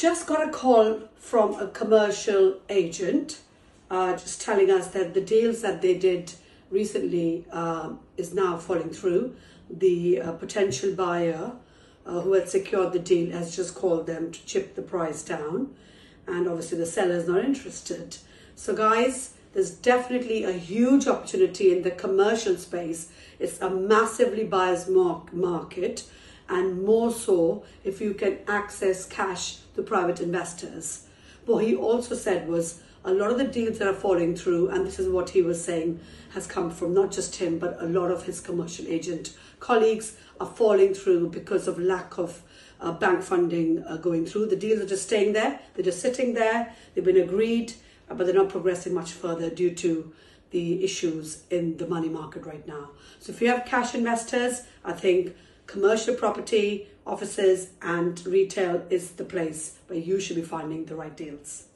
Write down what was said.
just got a call from a commercial agent uh, just telling us that the deals that they did recently uh, is now falling through. The uh, potential buyer uh, who had secured the deal has just called them to chip the price down, and obviously the seller is not interested. So, guys, there's definitely a huge opportunity in the commercial space. It's a massively buyer's market, and more so if you can access cash to private investors. What he also said was a lot of the deals that are falling through, and this is what he was saying, has come from not just him, but a lot of his commercial agent colleagues are falling through because of lack of uh, bank funding uh, going through. The deals are just staying there, they're just sitting there, they've been agreed, uh, but they're not progressing much further due to the issues in the money market right now. So if you have cash investors, I think commercial property, offices, and retail is the place where you should be finding the right deals.